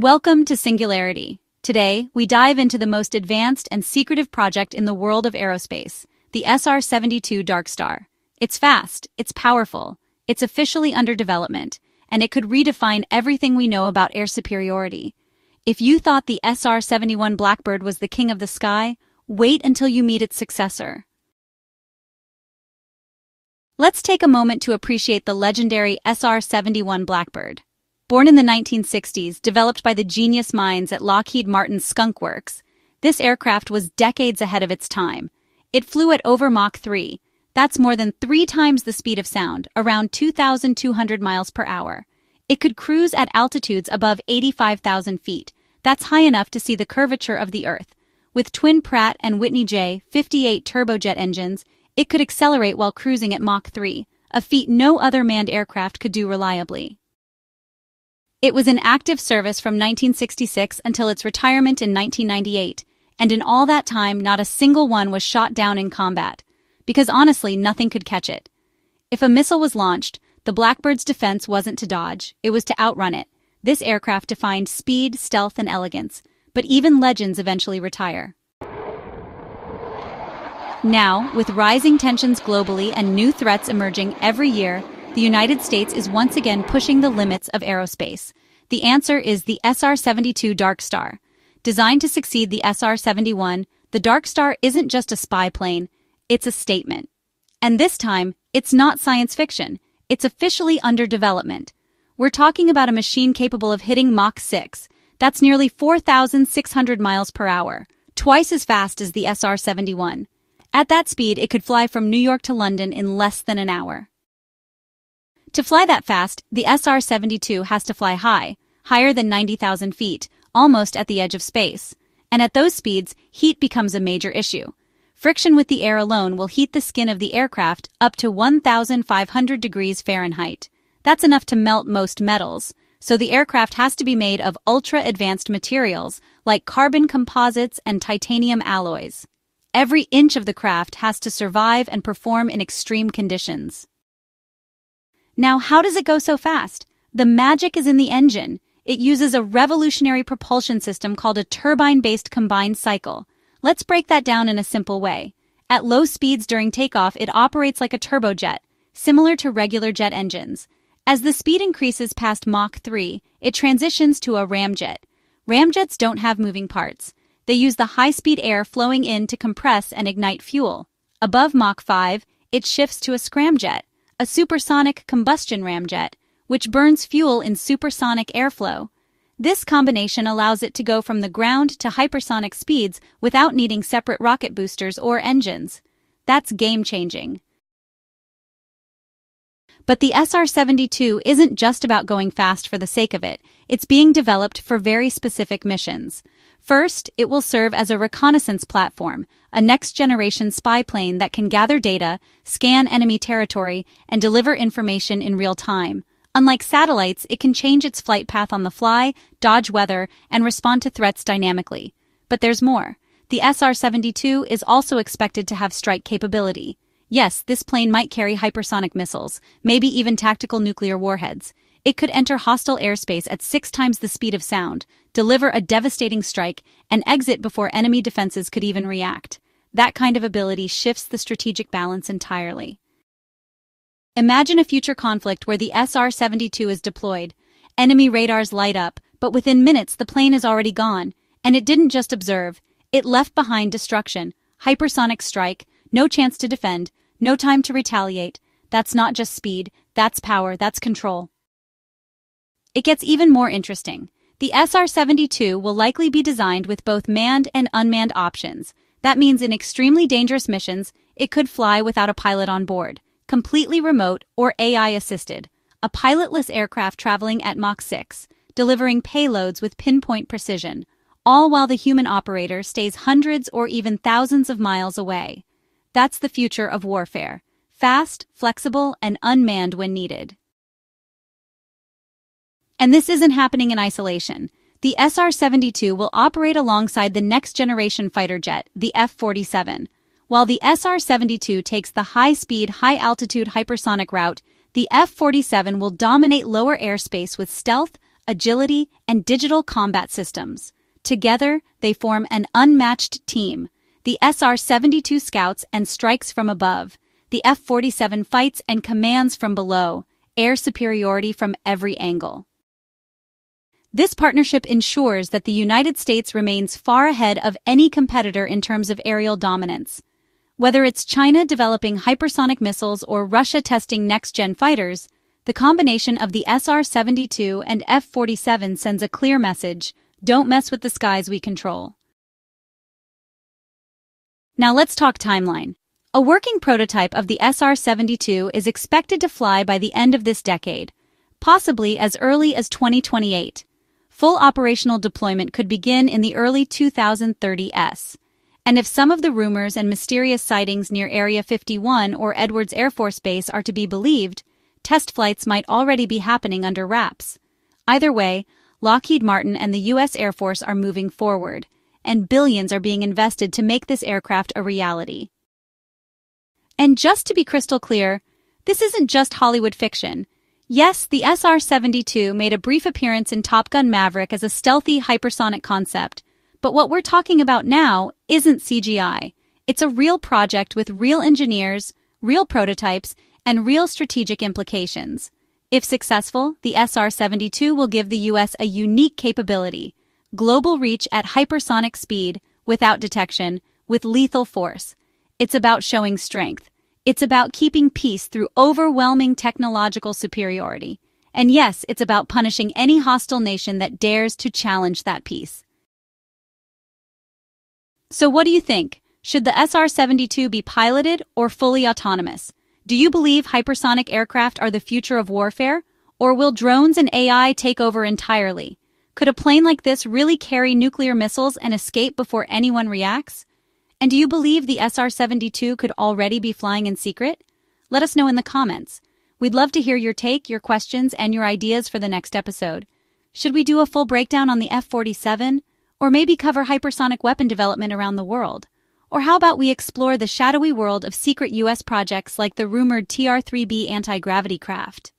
Welcome to Singularity. Today, we dive into the most advanced and secretive project in the world of aerospace, the SR-72 Darkstar. It's fast, it's powerful, it's officially under development, and it could redefine everything we know about air superiority. If you thought the SR-71 Blackbird was the king of the sky, wait until you meet its successor. Let's take a moment to appreciate the legendary SR-71 Blackbird. Born in the 1960s, developed by the genius minds at Lockheed Martin's Skunk Works, this aircraft was decades ahead of its time. It flew at over Mach 3. That's more than three times the speed of sound, around 2,200 miles per hour. It could cruise at altitudes above 85,000 feet. That's high enough to see the curvature of the Earth. With twin Pratt and Whitney J 58 turbojet engines, it could accelerate while cruising at Mach 3, a feat no other manned aircraft could do reliably. It was in active service from 1966 until its retirement in 1998, and in all that time not a single one was shot down in combat, because honestly nothing could catch it. If a missile was launched, the Blackbird's defense wasn't to dodge, it was to outrun it. This aircraft defined speed, stealth, and elegance, but even legends eventually retire. Now, with rising tensions globally and new threats emerging every year, the United States is once again pushing the limits of aerospace. The answer is the SR-72 Darkstar. Designed to succeed the SR-71, the Darkstar isn't just a spy plane, it's a statement. And this time, it's not science fiction. It's officially under development. We're talking about a machine capable of hitting Mach 6. That's nearly 4,600 miles per hour, twice as fast as the SR-71. At that speed, it could fly from New York to London in less than an hour. To fly that fast, the SR-72 has to fly high, higher than 90,000 feet, almost at the edge of space. And at those speeds, heat becomes a major issue. Friction with the air alone will heat the skin of the aircraft up to 1,500 degrees Fahrenheit. That's enough to melt most metals, so the aircraft has to be made of ultra-advanced materials like carbon composites and titanium alloys. Every inch of the craft has to survive and perform in extreme conditions. Now, how does it go so fast? The magic is in the engine. It uses a revolutionary propulsion system called a turbine-based combined cycle. Let's break that down in a simple way. At low speeds during takeoff, it operates like a turbojet, similar to regular jet engines. As the speed increases past Mach 3, it transitions to a ramjet. Ramjets don't have moving parts. They use the high-speed air flowing in to compress and ignite fuel. Above Mach 5, it shifts to a scramjet a supersonic combustion ramjet, which burns fuel in supersonic airflow. This combination allows it to go from the ground to hypersonic speeds without needing separate rocket boosters or engines. That's game-changing. But the SR-72 isn't just about going fast for the sake of it. It's being developed for very specific missions. First, it will serve as a reconnaissance platform, a next-generation spy plane that can gather data, scan enemy territory, and deliver information in real time. Unlike satellites, it can change its flight path on the fly, dodge weather, and respond to threats dynamically. But there's more. The SR-72 is also expected to have strike capability. Yes, this plane might carry hypersonic missiles, maybe even tactical nuclear warheads. It could enter hostile airspace at six times the speed of sound, deliver a devastating strike, and exit before enemy defenses could even react. That kind of ability shifts the strategic balance entirely. Imagine a future conflict where the SR-72 is deployed. Enemy radars light up, but within minutes the plane is already gone. And it didn't just observe, it left behind destruction, hypersonic strike, no chance to defend, no time to retaliate. That's not just speed, that's power, that's control. It gets even more interesting. The SR-72 will likely be designed with both manned and unmanned options. That means in extremely dangerous missions, it could fly without a pilot on board, completely remote or AI-assisted, a pilotless aircraft traveling at Mach 6, delivering payloads with pinpoint precision, all while the human operator stays hundreds or even thousands of miles away. That's the future of warfare. Fast, flexible, and unmanned when needed. And this isn't happening in isolation. The SR-72 will operate alongside the next-generation fighter jet, the F-47. While the SR-72 takes the high-speed, high-altitude hypersonic route, the F-47 will dominate lower airspace with stealth, agility, and digital combat systems. Together, they form an unmatched team. The SR-72 scouts and strikes from above. The F-47 fights and commands from below. Air superiority from every angle. This partnership ensures that the United States remains far ahead of any competitor in terms of aerial dominance. Whether it's China developing hypersonic missiles or Russia testing next-gen fighters, the combination of the SR-72 and F-47 sends a clear message, don't mess with the skies we control. Now let's talk timeline. A working prototype of the SR-72 is expected to fly by the end of this decade, possibly as early as 2028. Full operational deployment could begin in the early 2030s. And if some of the rumors and mysterious sightings near Area 51 or Edwards Air Force Base are to be believed, test flights might already be happening under wraps. Either way, Lockheed Martin and the U.S. Air Force are moving forward, and billions are being invested to make this aircraft a reality. And just to be crystal clear, this isn't just Hollywood fiction. Yes, the SR-72 made a brief appearance in Top Gun Maverick as a stealthy hypersonic concept, but what we're talking about now isn't CGI. It's a real project with real engineers, real prototypes, and real strategic implications. If successful, the SR-72 will give the U.S. a unique capability, global reach at hypersonic speed, without detection, with lethal force. It's about showing strength, it's about keeping peace through overwhelming technological superiority. And yes, it's about punishing any hostile nation that dares to challenge that peace. So what do you think? Should the SR-72 be piloted or fully autonomous? Do you believe hypersonic aircraft are the future of warfare? Or will drones and AI take over entirely? Could a plane like this really carry nuclear missiles and escape before anyone reacts? And do you believe the SR-72 could already be flying in secret? Let us know in the comments. We'd love to hear your take, your questions, and your ideas for the next episode. Should we do a full breakdown on the F-47? Or maybe cover hypersonic weapon development around the world? Or how about we explore the shadowy world of secret U.S. projects like the rumored TR-3B anti-gravity craft?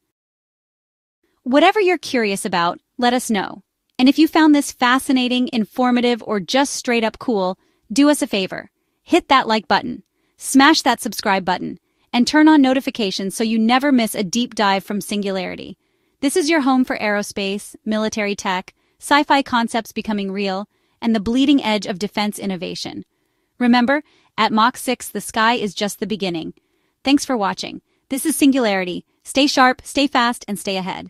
Whatever you're curious about, let us know. And if you found this fascinating, informative, or just straight up cool, do us a favor. Hit that like button, smash that subscribe button, and turn on notifications so you never miss a deep dive from Singularity. This is your home for aerospace, military tech, sci-fi concepts becoming real, and the bleeding edge of defense innovation. Remember, at Mach 6, the sky is just the beginning. Thanks for watching. This is Singularity. Stay sharp, stay fast, and stay ahead.